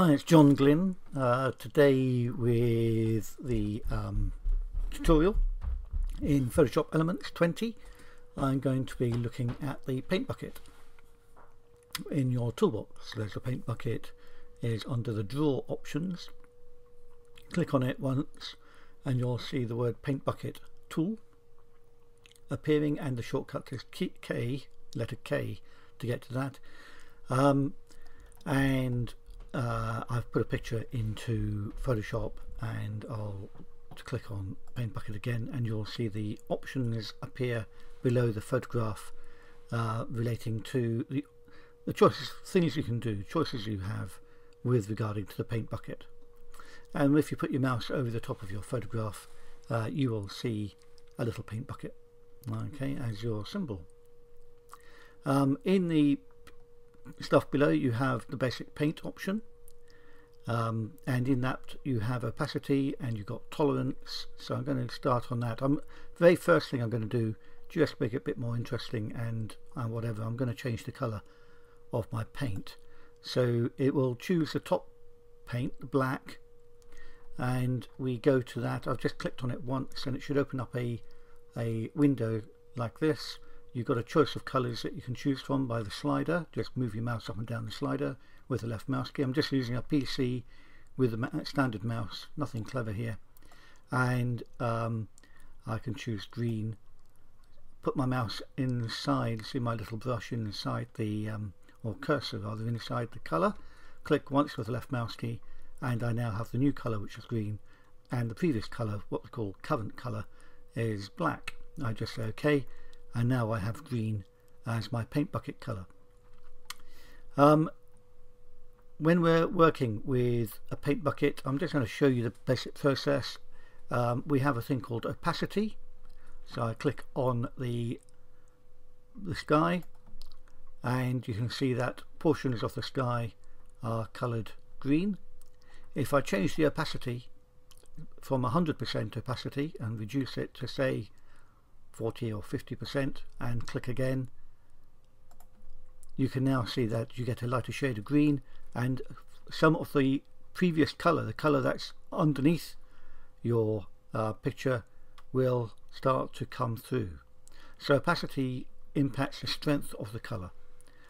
Hi, it's John Glynn. Uh, today with the um, tutorial in Photoshop Elements 20 I'm going to be looking at the paint bucket in your toolbox. There's a paint bucket is under the draw options. Click on it once and you'll see the word paint bucket tool appearing and the shortcut is K, letter K to get to that. Um, and uh, I've put a picture into Photoshop and I'll click on paint bucket again and you'll see the options appear below the photograph uh, relating to the, the choices things you can do choices you have with regarding to the paint bucket. And if you put your mouse over the top of your photograph uh, you will see a little paint bucket okay as your symbol. Um, in the stuff below you have the basic paint option. Um, and in that you have opacity and you've got tolerance. So I'm going to start on that. I'm very first thing I'm going to do just make it a bit more interesting and uh, whatever I'm going to change the color of my paint. So it will choose the top paint the black and we go to that. I've just clicked on it once and it should open up a a window like this you've got a choice of colors that you can choose from by the slider. Just move your mouse up and down the slider with the left mouse key. I'm just using a PC with a standard mouse. Nothing clever here. And um, I can choose green. Put my mouse inside see my little brush inside the um, or cursor rather inside the color click once with the left mouse key and I now have the new color which is green and the previous color what we call current color is black. I just say OK and now I have green as my paint bucket color um, when we're working with a paint bucket I'm just going to show you the basic process. Um, we have a thing called opacity. So I click on the the sky and you can see that portions of the sky are colored green. If I change the opacity from 100% opacity and reduce it to say 40 or 50% and click again. You can now see that you get a lighter shade of green and some of the previous color the color that's underneath your uh, picture will start to come through. So opacity impacts the strength of the color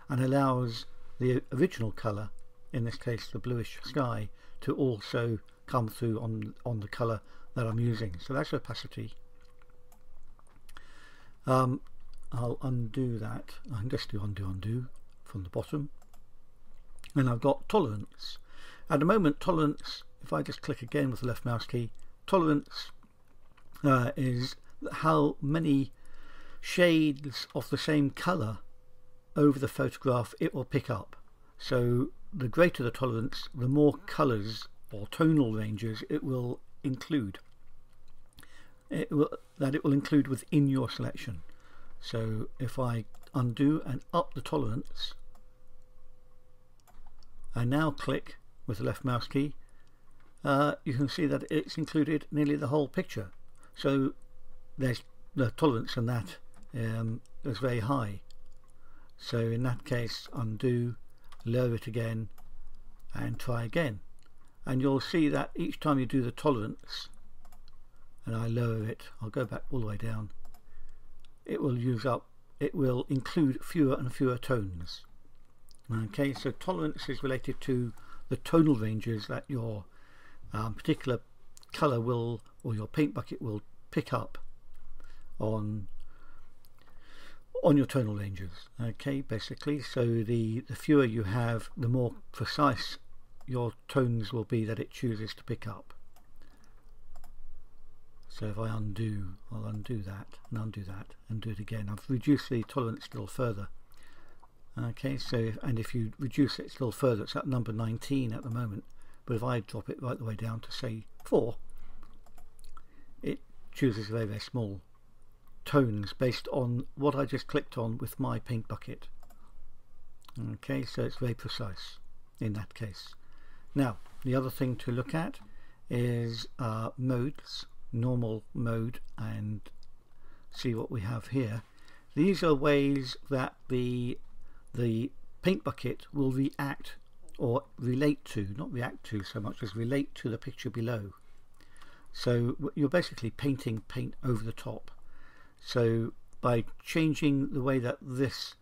and allows the original color in this case the bluish sky to also come through on on the color that I'm using. So that's opacity um, I'll undo that. I can just do undo undo from the bottom. And I've got tolerance. At the moment tolerance if I just click again with the left mouse key tolerance uh, is how many shades of the same color over the photograph it will pick up. So the greater the tolerance the more colors or tonal ranges it will include it will, that it will include within your selection. So if I undo and up the tolerance I now click with the left mouse key uh, you can see that it's included nearly the whole picture. So there's the tolerance on that um, is very high. So in that case undo lower it again and try again. And you'll see that each time you do the tolerance and I lower it. I'll go back all the way down. It will use up it will include fewer and fewer tones. Okay so tolerance is related to the tonal ranges that your um, particular color will or your paint bucket will pick up on on your tonal ranges. Okay basically so the the fewer you have the more precise your tones will be that it chooses to pick up so if I undo I'll undo that and undo that and do it again. I've reduced the tolerance still further. Okay so if, and if you reduce it still further it's at number 19 at the moment. But if I drop it right the way down to say 4 it chooses very very small tones based on what I just clicked on with my paint bucket. Okay so it's very precise in that case. Now the other thing to look at is uh, modes normal mode and see what we have here these are ways that the the paint bucket will react or relate to, not react to so much as relate to the picture below. So you're basically painting paint over the top. So by changing the way that this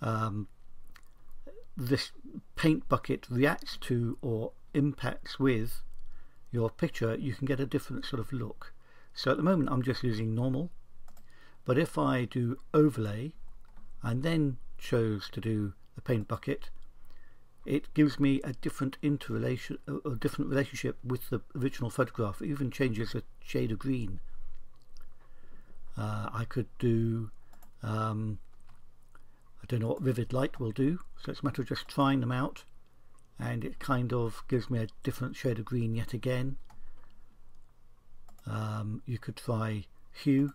um, this paint bucket reacts to or impacts with your picture, you can get a different sort of look. So at the moment I'm just using normal, but if I do overlay and then chose to do the paint bucket, it gives me a different interrelation, a different relationship with the original photograph. It even changes the shade of green. Uh, I could do, um, I don't know what vivid light will do, so it's a matter of just trying them out and it kind of gives me a different shade of green yet again. Um, you could try hue.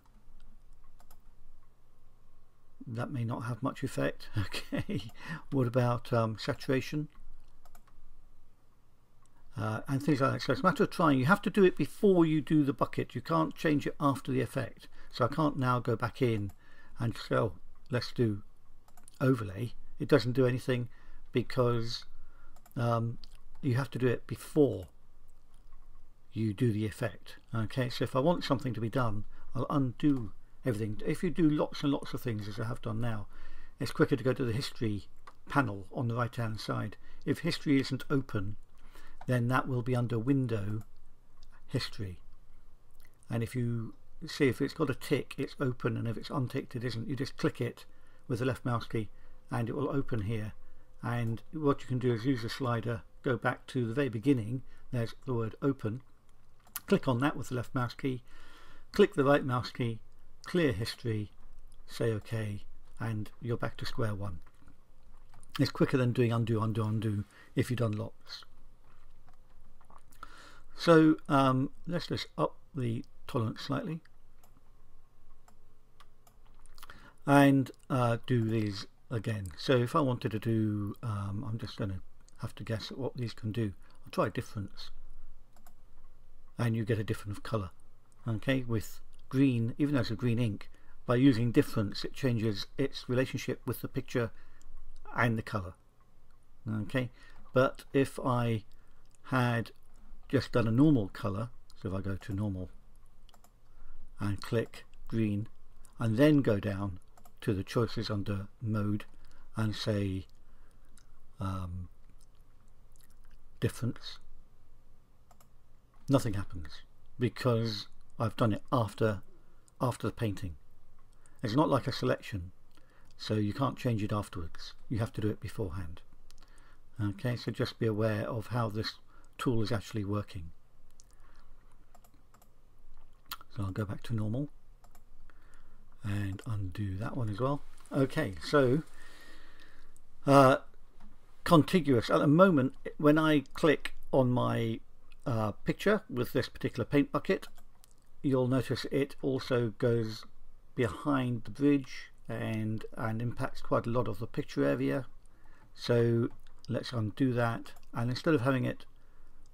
That may not have much effect. Okay. What about um, saturation? Uh, and things like that. So it's a matter of trying. You have to do it before you do the bucket. You can't change it after the effect. So I can't now go back in and say oh let's do overlay. It doesn't do anything because um, you have to do it before you do the effect okay so if I want something to be done I'll undo everything. If you do lots and lots of things as I have done now, it's quicker to go to the history panel on the right hand side. If history isn't open, then that will be under window history. And if you see if it's got a tick, it's open, and if it's unticked, it isn't. You just click it with the left mouse key and it will open here. And what you can do is use the slider, go back to the very beginning, there's the word open, click on that with the left mouse key, click the right mouse key clear history, say OK, and you're back to square one. It's quicker than doing undo, undo, undo if you've done lots. So um, let's just up the tolerance slightly and uh, do these again. So if I wanted to do, um, I'm just going to have to guess at what these can do. I'll try difference and you get a different of colour okay with green, even though it's a green ink, by using difference it changes its relationship with the picture and the colour. Okay, but if I had just done a normal colour, so if I go to normal and click green and then go down to the choices under mode and say um, difference, nothing happens because I've done it after after the painting. It's not like a selection, so you can't change it afterwards. You have to do it beforehand. Okay, so just be aware of how this tool is actually working. So I'll go back to normal and undo that one as well. Okay, so uh, contiguous. At the moment, when I click on my uh, picture with this particular paint bucket, you'll notice it also goes behind the bridge and and impacts quite a lot of the picture area so let's undo that and instead of having it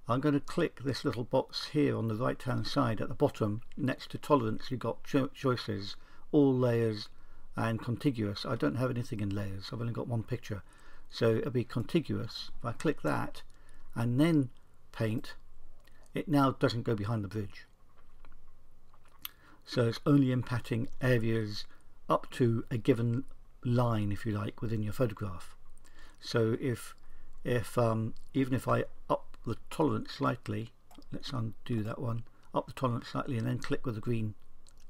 I'm going to click this little box here on the right hand side at the bottom next to tolerance you've got cho choices all layers and contiguous. I don't have anything in layers. I've only got one picture. So it'll be contiguous. If I click that and then paint it now doesn't go behind the bridge. So it's only impacting areas up to a given line if you like within your photograph. So if if um, even if I up the tolerance slightly let's undo that one up the tolerance slightly and then click with the green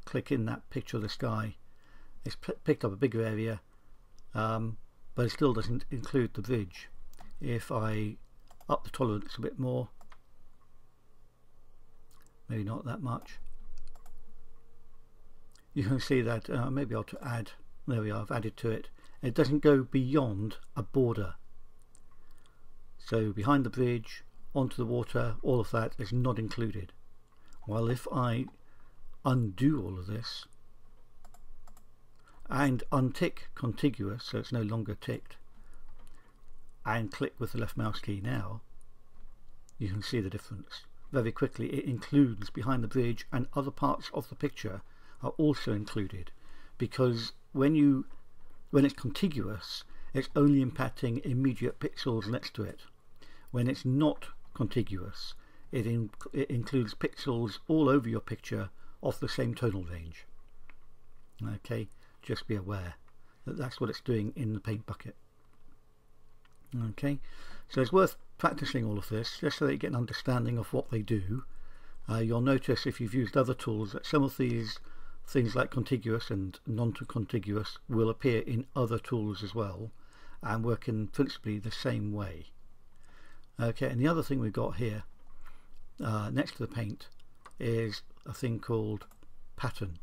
click in that picture of the sky. It's picked up a bigger area um, but it still doesn't include the bridge if I up the tolerance a bit more maybe not that much. You can see that uh, maybe I'll add there we are I've added to it. It doesn't go beyond a border. So behind the bridge onto the water all of that is not included. Well if I undo all of this. And untick contiguous so it's no longer ticked. And click with the left mouse key now. You can see the difference. Very quickly it includes behind the bridge and other parts of the picture are also included. Because when you when it's contiguous it's only impacting immediate pixels next to it. When it's not contiguous it, in, it includes pixels all over your picture of the same tonal range. Okay just be aware that that's what it's doing in the paint bucket. Okay so it's worth practicing all of this just so that you get an understanding of what they do. Uh, you'll notice if you've used other tools that some of these things like contiguous and non-contiguous will appear in other tools as well and work in principally the same way. Okay and the other thing we've got here uh, next to the paint is a thing called pattern.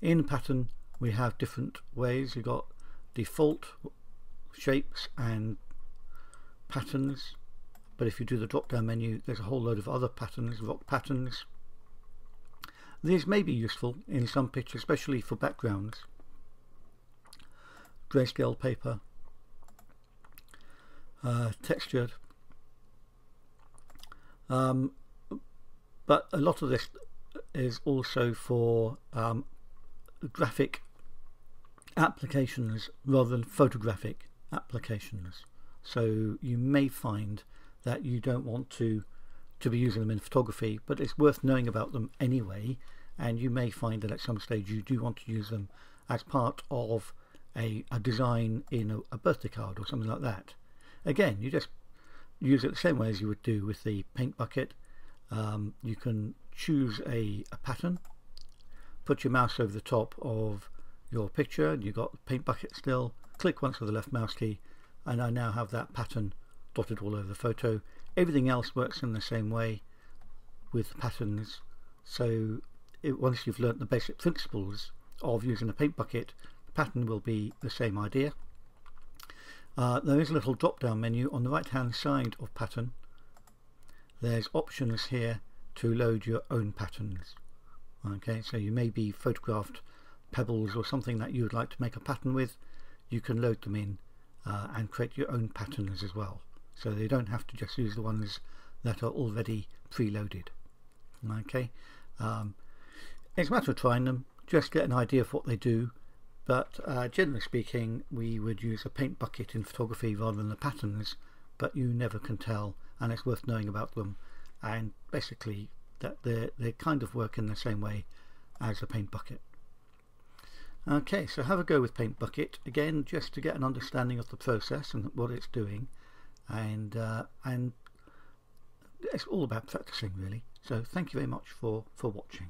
In pattern we have different ways. You've got default shapes and patterns but if you do the drop down menu there's a whole load of other patterns rock patterns. These may be useful in some pictures especially for backgrounds. Grayscale paper uh, textured. Um, but a lot of this is also for um, graphic applications rather than photographic applications. So you may find that you don't want to to be using them in photography but it's worth knowing about them anyway. And you may find that at some stage you do want to use them as part of a, a design in a, a birthday card or something like that. Again you just use it the same way as you would do with the paint bucket um, you can choose a, a pattern put your mouse over the top of your picture and you've got the paint bucket still click once with the left mouse key and I now have that pattern dotted all over the photo. Everything else works in the same way with patterns. So it, once you've learnt the basic principles of using a paint bucket the pattern will be the same idea. Uh, there is a little drop down menu on the right hand side of pattern there's options here to load your own patterns. Okay so you may be photographed pebbles or something that you would like to make a pattern with. You can load them in uh, and create your own patterns as well. So they don't have to just use the ones that are already preloaded. Okay um, it's a matter of trying them just get an idea of what they do. But uh, generally speaking we would use a paint bucket in photography rather than the patterns but you never can tell and it's worth knowing about them. And basically that they they kind of work in the same way as a paint bucket. Okay so have a go with paint bucket. Again just to get an understanding of the process and what it's doing. And uh, and it's all about practicing really. So thank you very much for for watching